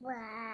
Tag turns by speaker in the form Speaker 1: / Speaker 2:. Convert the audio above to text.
Speaker 1: Wow.